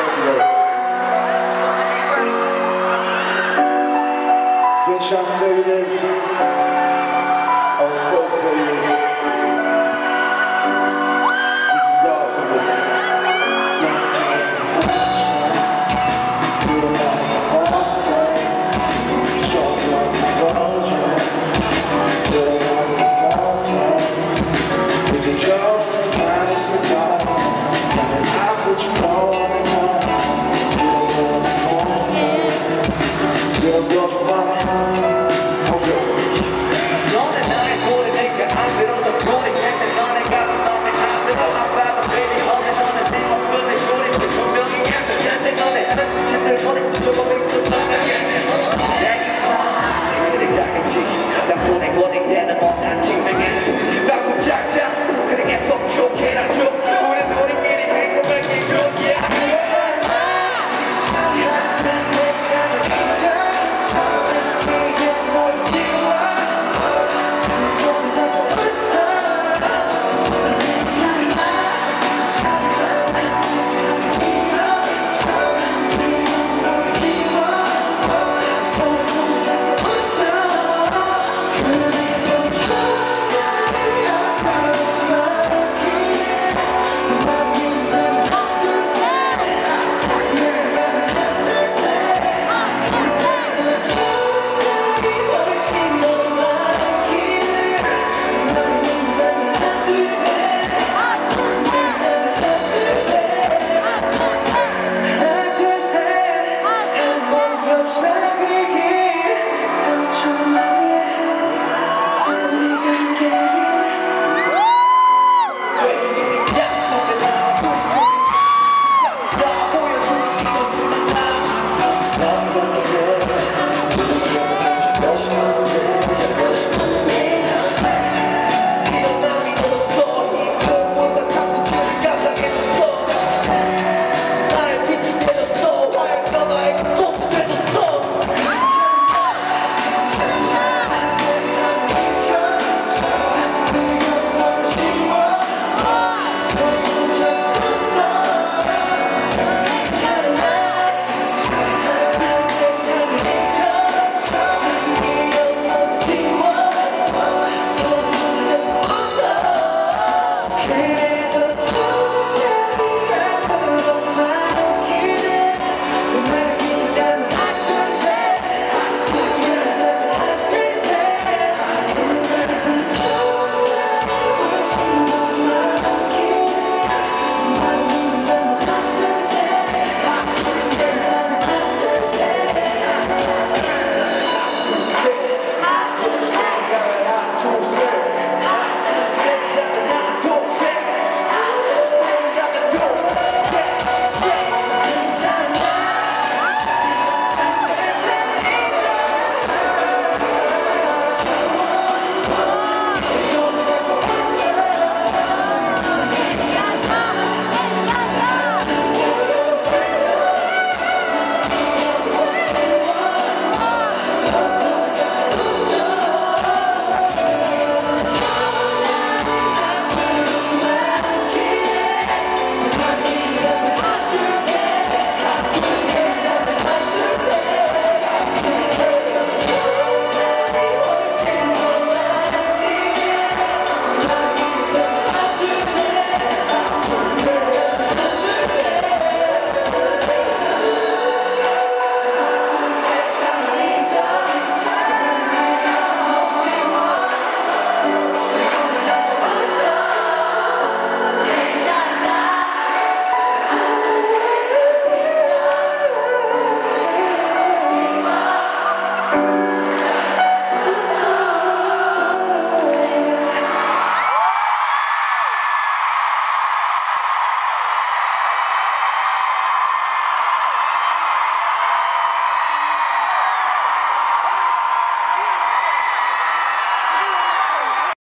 sing together. Genç şarkı.